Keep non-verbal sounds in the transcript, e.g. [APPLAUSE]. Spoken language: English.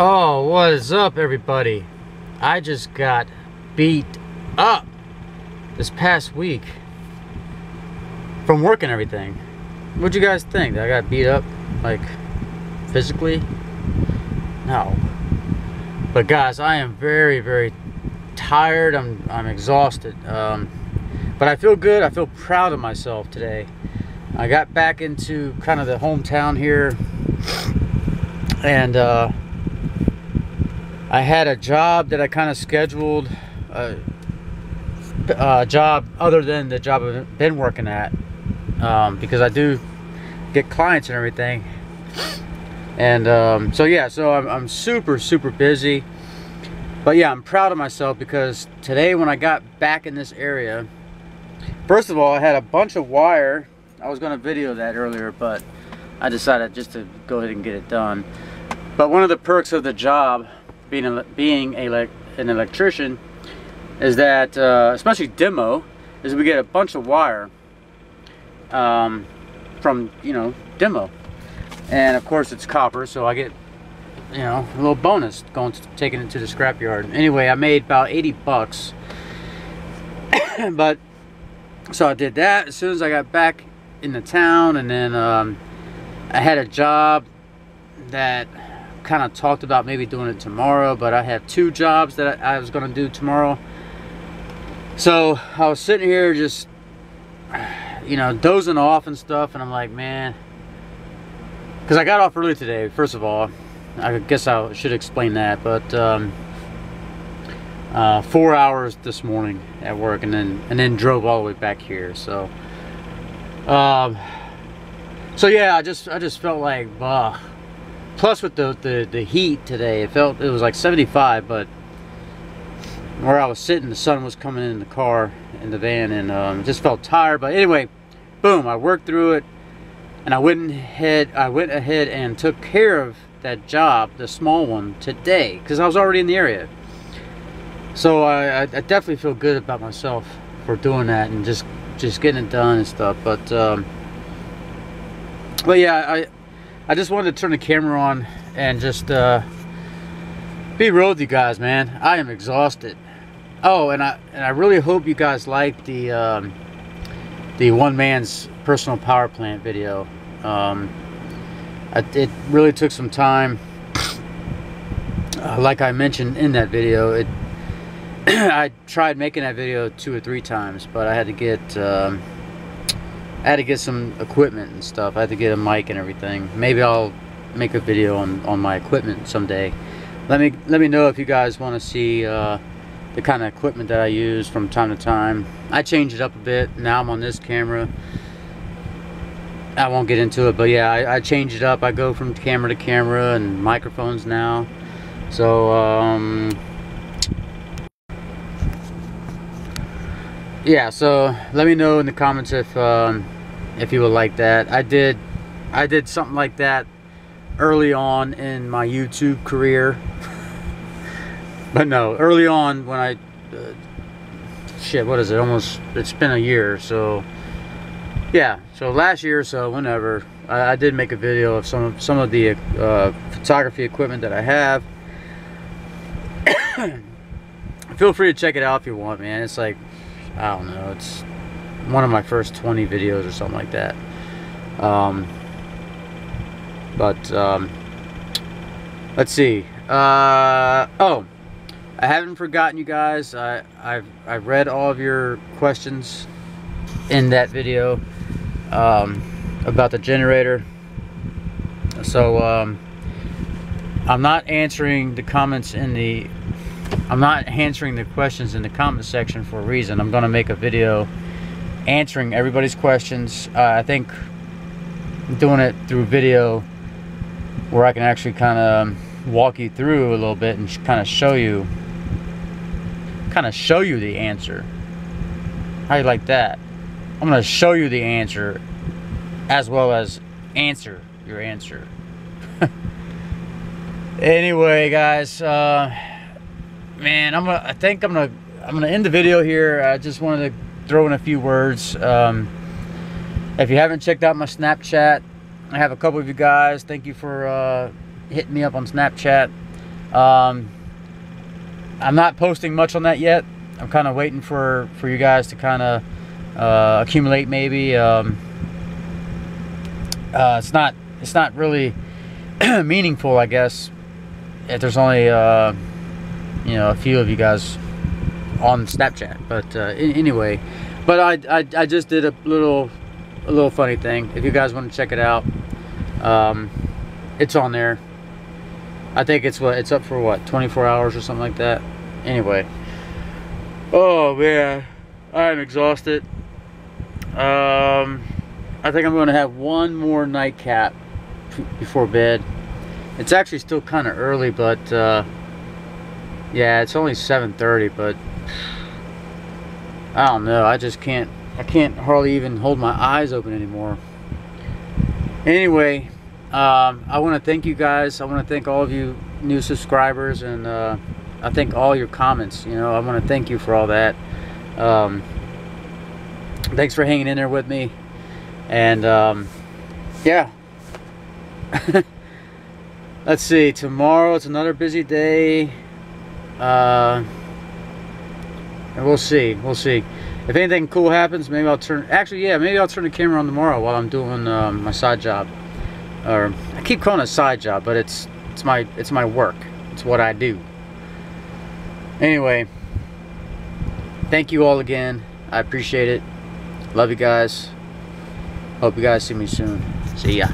Oh, what is up, everybody? I just got beat up this past week from work and everything. What'd you guys think? I got beat up, like, physically? No. But guys, I am very, very tired. I'm, I'm exhausted. Um, but I feel good. I feel proud of myself today. I got back into kind of the hometown here. And, uh, I had a job that I kind of scheduled, a, a, job other than the job I've been working at, um, because I do get clients and everything. And um, so yeah, so I'm, I'm super, super busy. But yeah, I'm proud of myself because today when I got back in this area, first of all, I had a bunch of wire. I was going to video that earlier, but I decided just to go ahead and get it done. But one of the perks of the job being a, being a, an electrician is that, uh, especially demo, is we get a bunch of wire um, from, you know, demo. And of course it's copper, so I get, you know, a little bonus going to taking it to the scrapyard. Anyway, I made about 80 bucks. [COUGHS] but, so I did that as soon as I got back in the town and then um, I had a job that kind of talked about maybe doing it tomorrow, but I have two jobs that I, was going to do tomorrow. So I was sitting here just, you know, dozing off and stuff, and I'm like, man, because I got off early today, first of all. I guess I should explain that, but um, uh, four hours this morning at work, and then and then drove all the way back here. So, um, so yeah, I just I just felt like, bah, plus with the, the, the heat today, it felt, it was like 75, but where I was sitting, the sun was coming in the car, in the van, and um, just felt tired. But anyway, boom, I worked through it, and I went ahead, I went ahead and took care of that job, the small one, today, because I was already in the area. So I, I, definitely feel good about myself for doing that and just just getting it done and stuff. But um, yeah, I I just wanted to turn the camera on and just uh, be real with you guys, man. I am exhausted. Oh, and I and I really hope you guys like the um, the one man's personal power plant video. Um, it really took some time. Uh, like I mentioned in that video, it [CLEARS THROAT] I tried making that video two or three times, but I had to get. Um, I had to get some equipment and stuff. I had to get a mic and everything. Maybe I'll make a video on, on my equipment someday. Let me let me know if you guys want to see uh, the kind of equipment that I use from time to time. I change it up a bit. Now I'm on this camera. I won't get into it, but yeah, I, I change it up. I go from camera to camera and microphones now. So, um, yeah so let me know in the comments if um, if you would like that. I did I did something like that early on in my YouTube career. [LAUGHS] But no early on when I uh, shit what is it? Almost it's been a year so yeah. So last year or so whenever I, I did make a video of some of some of the uh, photography equipment that I have. [COUGHS] Feel free to check it out if you want man. It's like I don't know, it's one of my first 20 videos or something like that. Um, but, um, let's see. Uh, oh, I haven't forgotten you guys. I, I've, I've read all of your questions in that video um, about the generator. So, um, I'm not answering the comments in the I'm not answering the questions in the comment section for a reason. I'm going to make a video answering everybody's questions. Uh, I think doing it through video where I can actually kind of walk you through a little bit and kind of show you kind of show you the answer. How you like that? I'm going to show you the answer as well as answer your answer. [LAUGHS] anyway, guys, uh, man, I'm gonna, I think I'm gonna, I'm gonna end the video here. I just wanted to throw in a few words. Um, if you haven't checked out my Snapchat, I have a couple of you guys. Thank you for uh, hitting me up on Snapchat. Um, I'm not posting much on that yet. I'm kind of waiting for for you guys to kind of uh, accumulate maybe. Um, uh, it's not it's not really [CLEARS THROAT] meaningful, I guess. If there's only uh, you know a few of you guys on Snapchat, but uh, anyway, but I, I I just did a little a little funny thing. If you guys want to check it out, um, it's on there. I think it's what it's up for what 24 hours or something like that. Anyway. Oh man, I'm exhausted. Um, I think I'm going to have one more nightcap before bed. It's actually still kind of early, but uh, yeah, it's only 7:30. But I don't know. I just can't. I can't hardly even hold my eyes open anymore. Anyway, um, I want to thank you guys. I want to thank all of you new subscribers and. Uh, I think all your comments. You know, I want to thank you for all that. Um, thanks for hanging in there with me. And um, yeah. [LAUGHS] Let's see. Tomorrow it's another busy day. Uh, and we'll see. We'll see. If anything cool happens, maybe I'll turn. Actually, yeah, maybe I'll turn the camera on tomorrow while I'm doing um, my side job. Or I keep calling it a side job, but it's it's my it's my work. It's what I do. Anyway, thank you all again. I appreciate it. Love you guys. Hope you guys see me soon. See ya.